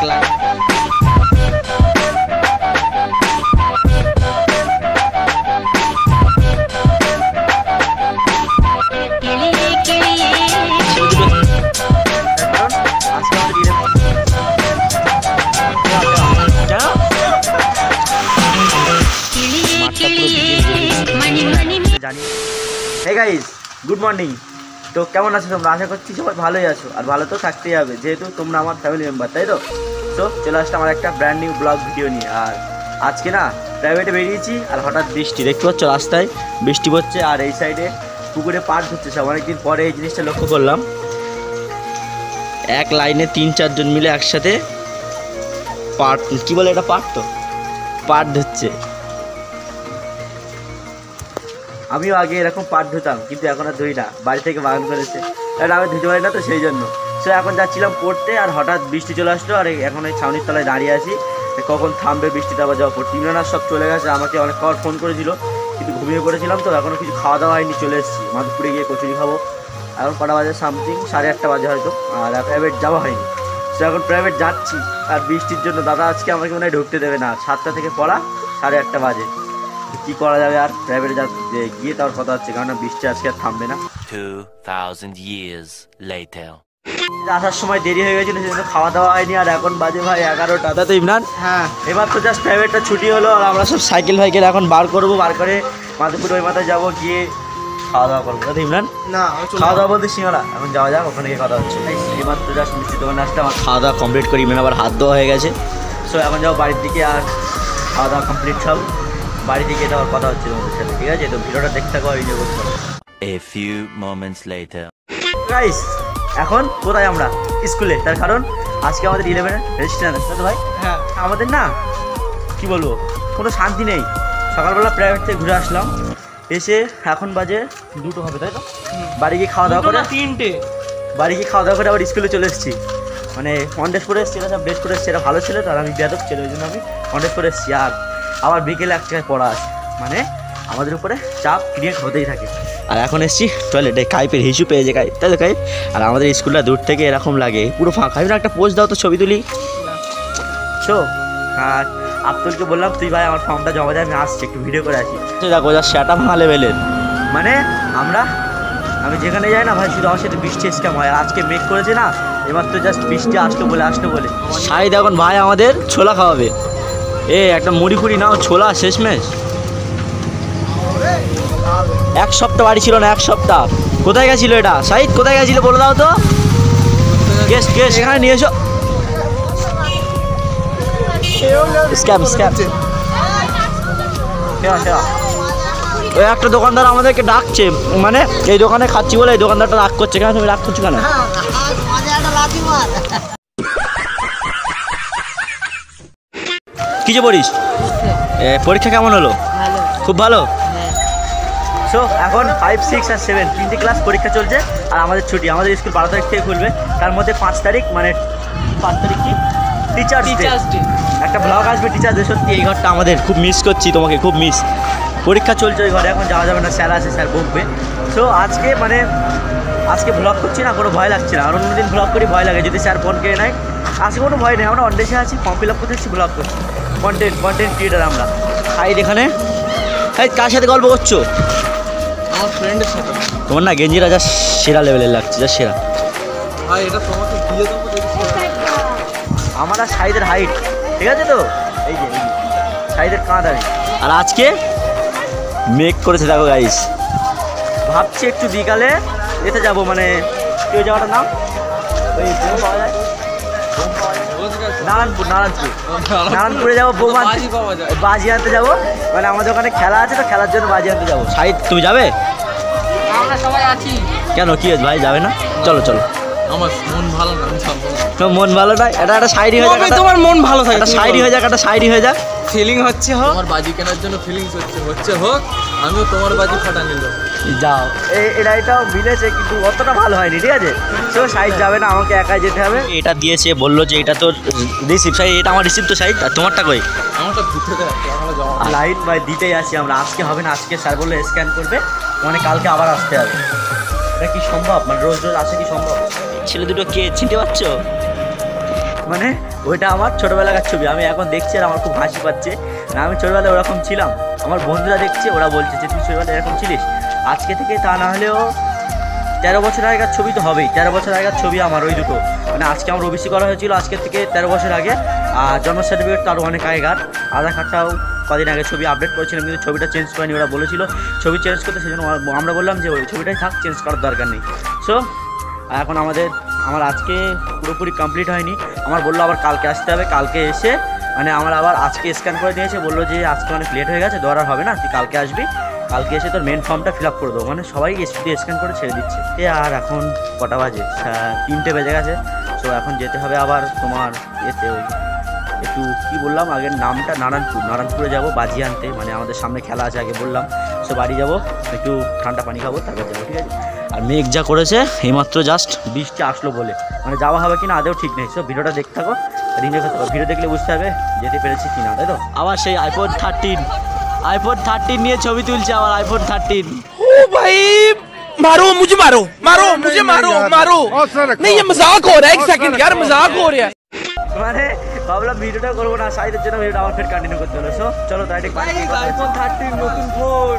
এক লাখ কিলিয়ে কিলিয়ে কারণ তো কেমন আছো তোমরা? আশা করছি সবাই ভালোই আছো। আর ভালো তো থাকতেই হবে, যেহেতু তোমরা আমার ফ্যামিলি মেম্বার তাই তো? তো চলে আসলাম আমার একটা ব্র্যান্ড নিউ ব্লগ ভিডিও নিয়ে। আর আজকে না প্রাইভেটে বেরিয়েছি, আর হঠাৎ বৃষ্টি। দেখতে পাচ্ছ রাস্তায় বৃষ্টি পড়ছে, আর এই সাইডে পুকুরে পাট ধরছে সব। অনেকদিন পরে এই জিনিসটা লক্ষ্য করলাম। এক লাইনে তিন চারজন মিলে একসাথে পাট কি বলে এটা পাট তো? পাট ধরছে। আমিও আগে এরকম পাট ধুতাম, কিন্তু এখন আর ধুই না। বাড়ি থেকে বাগান করেছে। কারণ আমি ধুতে পারি না তো, সেই জন্য। সো এখন যাচ্ছিলাম পড়তে, আর হঠাৎ বৃষ্টি চলে আসলো, আর এখন এই ছাউনির তলায় দাঁড়িয়ে আছি। কখন থামবে বৃষ্টিটা আবার যাওয়া পড়তে। ইমরান সব চলে গেছে, আমাকে অনেক খাবার ফোন করেছিল, কিন্তু ঘুমিয়ে পড়েছিলাম তো এখনও কিছু খাওয়া দাওয়া হয়নি, চলে এসেছি। মাধবপুরে গিয়ে কচুরি খাব। এখন কটা বাজে সামথিং, সাড়ে আটটা বাজে হয়তো, আর প্রাইভেট যাওয়া হয়নি। সো এখন প্রাইভেট যাচ্ছি, আর বৃষ্টির জন্য দাদা আজকে আমাকে মনে হয় ঢুকতে দেবে না। সাতটা থেকে পড়া, সাড়ে আটটা বাজে। কি করা যাবে আর প্রাইভেটে গিয়ে তার কথা হচ্ছে কারণ বৃষ্টি আজকে আর থামবে না। 2,000 years later. আসার সময় দেরি হয়ে গেছিল সেজন্য খাওয়া দাওয়া হয়নি আর এখন বাজে ভাই এগারোটা। তা তো ইমরান। হ্যাঁ এবার তো জাস্ট প্রাইভেটটা ছুটি হলো আর আমরা সব সাইকেল ফাইকেল এখন বার করব বার করে মাধবপুর ওই মাথায় যাব গিয়ে খাওয়া দাওয়া করব। তাই ইমরান? না খাওয়া দাওয়া বলতে সিঙ্গারা। এখন যাওয়া যাক ওখানে গিয়ে কথা হচ্ছে। এবার তো জাস্ট মিষ্টি দোকানে আসতে আমার খাওয়া দাওয়া কমপ্লিট করি ইমরান আবার হাত ধোয়া হয়ে গেছে। সো এখন যাব বাড়ির দিকে আর খাওয়া দাওয়া কমপ্লিট সব বাড়ি দিকে যাওয়ার কথা হচ্ছে তোমাদের সাথে ঠিক আছে? তো ভিডিওটা দেখতে থাকো ভিডিও করতে থাকো। A few moments later. Guys এখন কোথায় আমরা? স্কুলে তার কারণ আজকে আমাদের ইলেভেনের রেজিস্ট্রেশন আছে তো ভাই? হ্যাঁ। আমাদের না কি বলব কোনো শান্তি নেই। সকালবেলা প্রাইভেট থেকে ঘুরে আসলাম এসে এখন বাজে দুটো হবে তাই তো? বাড়ি গিয়ে খাওয়া দাওয়া করে তিনটে? বাড়ি গিয়ে খাওয়া দাওয়া করে আবার স্কুলে চলে এসেছি। মানে অন করে এসেছি সব ড্রেস করে এসেছি এটা ভালো ছিল তার আমি বেদক ছিল ওই জন্য আমি অন করে এসেছি। আর আবার বিকেলে এক জায়গায় পড়া আছে। মানে আমাদের উপরে চাপ ক্রিয়েট হতেই থাকে। আর এখন এসেছি টয়লেটে কাইপের হিসু পেয়ে পেয়েছে কাইপ তাই তো কাইপ আর আমাদের স্কুলটা দূর থেকে এরকম লাগে পুরো ফাঁকা। না একটা পোস্ট দাও তো ছবি তুলি। শো আর আব্দুলকে বললাম তুই ভাই আমার ফর্মটা জমা দেয় আমি আসছি একটু ভিডিও করে আসি। দেখো যা সেটা ভাঙা লেভেলের মানে আমরা আমি যেখানে যাই না ভাই শুধু আমার সাথে বৃষ্টি স্ক্যাম হয়। আজকে মেক করেছে না এবার তো জাস্ট বৃষ্টি আসলো বলে আসলো বলে। শাহিদ এখন ভাই আমাদের ছোলা খাওয়াবে। এ, একটা মুড়ি ফুড়ি নাও, ছোলা, শেষমেশ। এক সপ্তাহ বাড়ি ছিল না, এক সপ্তাহ। কোথায় গেছিল এটা? শাহিদ কোথায় গেছিল বলে দাও তো। গেস্ট গেস্ট এখানে নিয়ে এসো। স্ক্যাম স্ক্যাম ওই একটা দোকানদার আমাদেরকে ডাকছে মানে এই দোকানে খাচ্ছি বলে এই দোকানদারটা রাগ করছে। কেন তুমি রাগ করছ কেন? কি যে পড়িস? পরীক্ষা কেমন হলো? খুব ভালো? হ্যাঁ। সো এখন ফাইভ সিক্স আর সেভেন তিনটে ক্লাস পরীক্ষা চলছে আর আমাদের ছুটি। আমাদের স্কুল বারো তারিখ থেকে খুলবে। তার মধ্যে পাঁচ তারিখ মানে পাঁচ তারিখ কি? ডে একটা ব্লগ আসবে টিচার টিচারদের সত্যি এই ঘরটা আমাদের খুব মিস করছি তোমাকে খুব মিস পরীক্ষা চলছে ওই ঘরে এখন যাওয়া যাবে না স্যার আছে স্যার বকবে। সো আজকে মানে আজকে ব্লগ করছি না কোনো ভয় লাগছে না। আর অন্যদিন ব্লগ করি ভয় লাগে। যদি স্যার ফোন কেড়ে নেয় আজকে কোনো ভয় নেই আমরা অন্ডেসে আছি ফর্ম ফিল আপ করতে ব্লগ করছি। কন্টেন্ট কন্টেন্ট ক্রিয়েটার আমরা হাইড এখানে হাই কার সাথে গল্প করছ আমার ফ্রেন্ডের সাথে তোমার না গেঞ্জিরা যা সেরা লেভেলের লাগছে যা সেরা ভাই এটা তোমাকে দিয়ে দেবো আমার আর সাইদের হাইট ঠিক আছে তো এই যে সাইদের কাঁধ আমি আর আজকে মেক করেছে দেখো গাইস ভাবছি একটু বিকালে এতে যাব মানে কেউ জায়গাটার নাম ওই পাওয়া যায়? নারায়ণপুর নারায়ণপুর। নারায়ণপুরে যাব বৌমা বাজি আনতে যাব। মানে আমাদের ওখানে খেলা আছে তো খেলার জন্য বাজি আনতে যাব। সাইড তুমি যাবে? আমরা সবাই আছি। কেন কি ভাই যাবে না? চলো চলো। আমার মন ভালো না তোমার মন ভালো নয় এটা একটা শায়রি হয়ে যাক তোমার মন ভালো থাকে একটা শায়রি হয়ে যাক একটা শায়রি হয়ে যাক। ফিলিং হচ্ছে হোক তোমার বাজি কেনার জন্য ফিলিংস হচ্ছে হচ্ছে হোক আমিও তোমার বাজি ফাটা নিল যাও। এই- এটা এটাও মিলেছে কিন্তু অতটা ভালো হয়নি ঠিক আছে? তো সাইড যাবে না আমাকে একাই যেতে হবে। এটা দিয়েছে বলল যে এটা তো রিসিভ সাইড এটা আমার রিসিভ তো সাইড। আর তোমারটা কই? আমারটা ভিতরে আমরা জমা দিতেই আসি আমরা আজকে হবে না আজকে স্যার বলল স্ক্যান করবে মানে কালকে আবার আসতে হবে। এটা কি সম্ভব? মানে রোজ রোজ আসা কি সম্ভব? ছেলে দুটো কে? চিনতে পারছ? মানে ওইটা আমার ছোটোবেলাকার ছবি। আমি এখন দেখছি আর আমার খুব হাসি পাচ্ছে। না, আমি ছোটোবেলায় ওরকম ছিলাম। আমার বন্ধুরা দেখছে, ওরা বলছে যে, তুই ছোটোবেলায় এরকম ছিলিস? আজকে থেকে তা না হলেও তেরো বছর আগেকার ছবি তো হবেই। তেরো বছর আগেকার ছবি আমার, ওই দুটো। মানে আজকে আমার ওবিসি করা হয়েছিল আজকে থেকে তেরো বছর আগে। আর জন্ম সার্টিফিকেট তো আরও অনেক আগেকার। আধার কার্ডটাও কদিন আগে ছবি আপডেট করেছিলাম, কিন্তু ছবিটা চেঞ্জ করেনি, ওরা বলেছিল। ছবি চেঞ্জ করতে সেই জন্য আমরা- আমরা বললাম যে, ওই ছবিটাই থাক চেঞ্জ করার দরকার নেই। সো এখন আমাদের, আমার আজকে পুরোপুরি কমপ্লিট হয়নি। আমার বলল আবার কালকে আসতে হবে, কালকে এসে মানে আমার আবার আজকে স্ক্যান করে দিয়েছে, বলল যে আজকে অনেক লেট হয়ে গেছে দরার আর হবে না, তুই কালকে আসবি। কালকে এসে তোর মেন ফর্মটা ফিল আপ করে দেবো। মানে সবাই শুধু স্ক্যান করে ছেড়ে দিচ্ছে। এ আর এখন কটা বাজে? তিনটে বেজে গেছে। সো এখন যেতে হবে আবার তোমার এতে ওই একটু কি বললাম আগের নামটা নারায়ণপুর নারায়ণপুরে যাব বাজি আনতে মানে আমাদের সামনে খেলা আছে আগে বললাম সো বাড়ি যাব একটু ঠান্ডা পানি খাবো তারপর যাবো ঠিক আছে আর মেঘ যা করেছে এইমাত্র জাস্ট বৃষ্টি আসলো বলে মানে যাওয়া হবে কিনা আদেও ঠিক নেই সো ভিডিওটা দেখতে থাকো এনজয় করতে পারো ভিডিও দেখলে বুঝতে হবে যেতে পেরেছি কিনা তাই তো আবার সেই আইফোন থার্টিন আইফোন থার্টিন নিয়ে ছবি তুলছে আমার আইফোন থার্টিন ओ भाई मारो मुझे मारो मारो मुझे मारो मारो नहीं ये मजाक हो रहा है एक सेकंड यार मजाक हो रहा है মানে ভাবলাম ভিডিওটা করব না সাইডের জন্য ভিডিওটা আমার ফের কন্টিনিউ করতে হলো। সো চলো তাই থার্টিন নতুন ফোন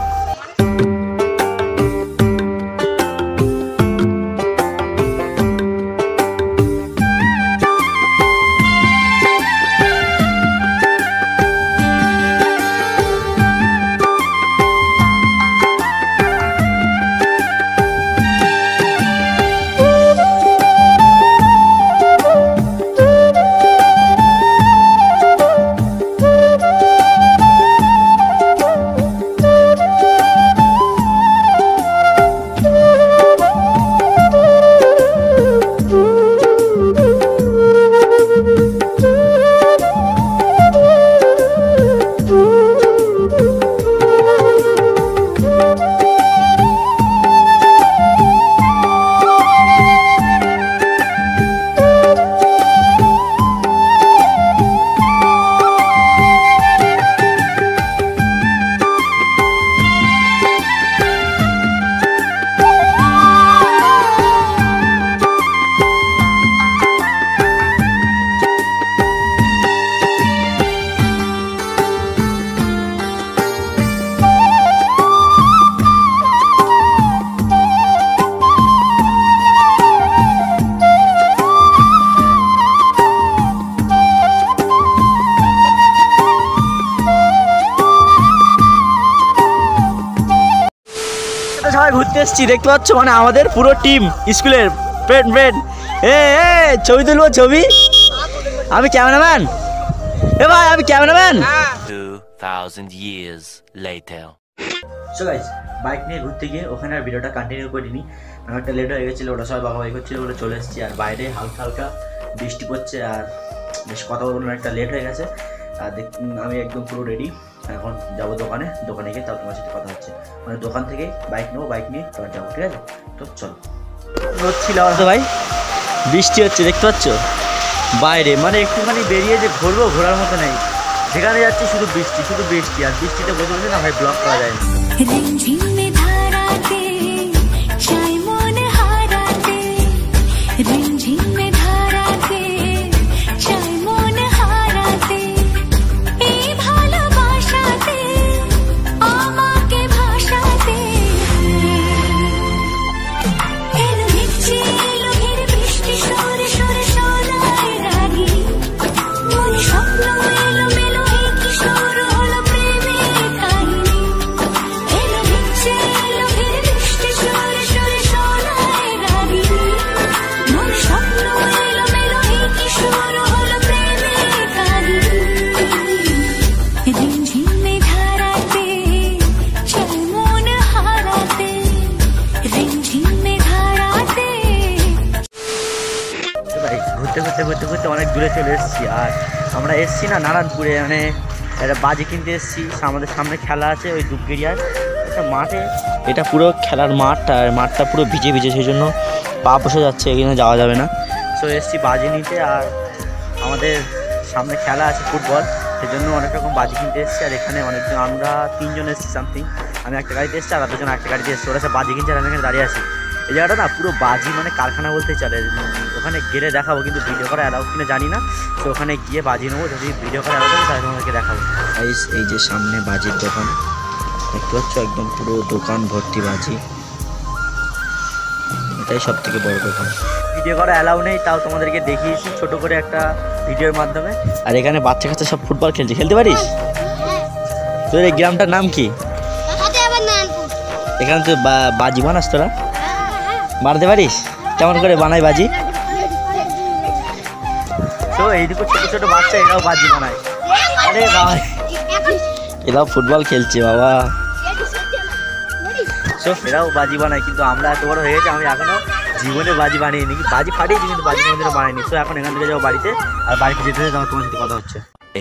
ঘুরতে এসেছি? দেখতে পাচ্ছ? মানে আমাদের পুরো টিম স্কুলের ফ্রেন্ড ফ্রেন্ড এ ছবি তুলবো ছবি? আমি ক্যামেরাম্যান এ ভাই আমি cameraman 2,000 years later. So guys bike নিয়ে ঘুরতে গিয়ে ওখানে আর ভিডিওটা কন্টিনিউ করিনি। অনেকটা লেট হয়ে গেছিল ওটা সবাই বাবা বাইক হচ্ছিল বলে চলে এসেছি। আর বাইরে হালকা হালকা বৃষ্টি পড়ছে আর বেশ কথা বলব অনেকটা লেট হয়ে গেছে। আমি একদম পুরো রেডি এখন যাব দোকানে দোকানে গিয়ে তাও তোমার সাথে কথা হচ্ছে। মানে দোকান থেকে বাইক নেব বাইক নিয়ে তারপর যাব ঠিক আছে? তো চলো। তো ভাই। বৃষ্টি হচ্ছে দেখতে পাচ্ছ? বাইরে মানে একটুখানি বেরিয়ে যে ঘুরবো ঘোরার মতো নেই। যেখানে যাচ্ছি শুধু বৃষ্টি শুধু বৃষ্টি। আর বৃষ্টিতে বোঝা না ভাই ব্লক করা যায় না। ঘুরতে ঘুরতে ঘুরতে ঘুরতে অনেক দূরে চলে এসেছি। আর আমরা এসেছি না নারায়ণপুরে মানে একটা বাজি কিনতে এসেছি। আমাদের সামনে খেলা আছে ওই দুপগেরিয়ার একটা মাঠে। এটা পুরো খেলার মাঠ আর মাঠটা পুরো ভিজে ভিজে সেই জন্য পা বসে যাচ্ছে এখানে যাওয়া যাবে না। সো এসেছি বাজি নিতে আর আমাদের সামনে খেলা আছে ফুটবল সেই জন্য অনেক রকম বাজি কিনতে এসেছি। আর এখানে অনেকজন আমরা তিনজন এসেছি সামথিং আমি একটা গাড়িতে এসেছি আর দুজন একটা গাড়িতে এসেছি। ওরা সে বাজি কিনছে আর আমি এখানে দাঁড়িয়ে আছি। এই জায়গাটা না পুরো বাজি মানে কারখানা বলতেই চলে। ওখানে গেলে দেখাবো কিন্তু ভিডিও করা অ্যালাউ কিনা জানি না। তো ওখানে গিয়ে বাজি নেব যদি ভিডিও করা অ্যালাউ থাকে তাহলে তোমাদেরকে দেখাবো। এই যে সামনে বাজির দোকান দেখতে পাচ্ছ? একদম পুরো দোকান ভর্তি বাজি। এটাই সব থেকে বড় দোকান। ভিডিও করা অ্যালাউ নেই তাও তোমাদেরকে দেখিয়েছি ছোট করে একটা ভিডিওর মাধ্যমে। আর এখানে বাচ্চা কাচ্চা সব ফুটবল খেলছে খেলতে পারিস? তোর এই গ্রামটার নাম কি? নানপুর এখানে তো বা- বাজি বানাস তোরা। বানাতে পারিস? কেমন করে বানাই বাজি? তো এইদিকে ছোট ছোট বাচ্চা এরাও বাজি বানায়। আরে বাবা। এরাও ফুটবল খেলছে বাবা। সো এরাও বাজি বানায় কিন্তু আমরা এত বড় হয়ে গেছে আমি এখনও জীবনে বাজি বানিয়ে কি বাজি ফাটিয়েছি কিন্তু বাজি কোনোদিনও বানাইনি। তো এখন এখান থেকে যাব বাড়িতে আর বাড়িতে যেতে যেতে আমার তোমার সাথে কথা হচ্ছে।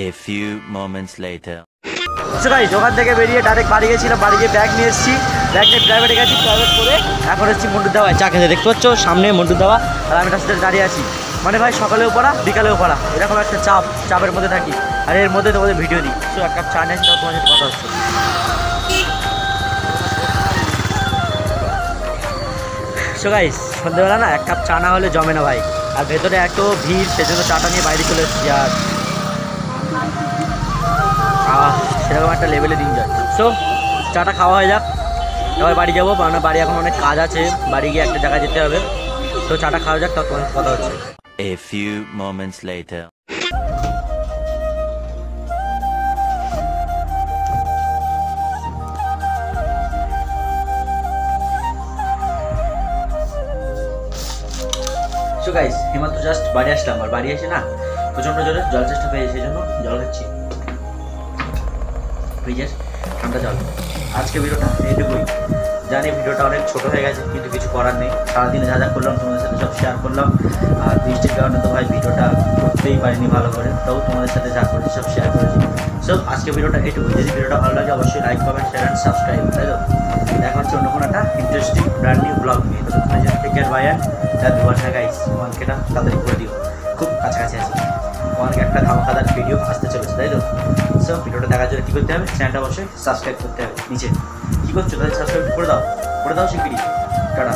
A few moments later. So guys ওখান থেকে বেরিয়ে ডাইরেক্ট বাড়ি গেছিলাম, বাড়ি গিয়ে ব্যাগ নিয়ে এসেছি। ব্যাগ নিয়ে প্রাইভেটে গেছি প্রাইভেট করে এখন এসেছি মন্টু দাওয়ায়। চা খেতে দেখতে পাচ্ছ, সামনে মন্টু দাওয়া, আর আমি তার সাথে দাঁড়িয়ে আছি। মানে ভাই সকালেও পড়া বিকালেও পড়া এরকম একটা চাপ, চাপের মধ্যে থাকি। আর এর মধ্যে তোমাদের ভিডিও দিই। সো এক কাপ চা নিয়ে তোমার সাথে কথা হচ্ছে। সো গাইস সন্ধ্যেবেলা না, এক কাপ চা না হলে জমে না ভাই। আর ভেতরে এত ভিড়, সেজন্য চাটা নিয়ে বাইরে চলে এসেছি আর সেরকম একটা লেভেলে দিন যায়। সো চাটা খাওয়া হয়ে যাক। এবার বাড়ি যাব কারণ বাড়ি এখন অনেক কাজ আছে। বাড়ি গিয়ে একটা জায়গায় যেতে হবে। তো চাটা খাওয়া যাক তার তোমার কথা হচ্ছে। A few moments later. So guys Himanta just বাড়ি আসলাম। আর বাড়ি এসে না প্রচণ্ড জোরে জল চেষ্টা পেয়ে সেই জন্য জল খাচ্ছি। ফ্রিজের ঠান্ডা জল আজকে ভিডিওটা এইটুকুই জানি ভিডিওটা অনেক ছোট হয়ে গেছে, কিন্তু কিছু করার নেই। সারাদিনে যা যা করলাম, তোমাদের সাথে সব শেয়ার করলাম। আর বৃষ্টির কারণে তো ভাই ভিডিওটা করতেই পারিনি ভালো করে। তাও তোমাদের সাথে যা করেছি, সব শেয়ার করেছি। সো আজকে ভিডিওটা এইটুকুই যদি ভিডিওটা ভালো লাগে, অবশ্যই like comment share and subscribe তাই তো? দেখা হচ্ছে অন্য কোনো একটা ইন্টারেস্টিং ব্র্যান্ড নিউ ব্লগ নিয়ে। তো তোমরা যেন take care bye and that দুবার গাইস ওয়ানকেটা তাড়াতাড়ি করে দিও। খুব কাছাকাছি আছে। ওয়ানকে একটা ধামাকাদার ভিডিও আসতে চলেছে, তাই তো? সো ভিডিওটা দেখার জন্য কী করতে হবে? চ্যানেলটা অবশ্যই সাবস্ক্রাইব করতে হবে, নিচে। কী করছ? তাহলে সাবস্ক্রাইব করে দাও। করে দাও শিগগিরি টাটা।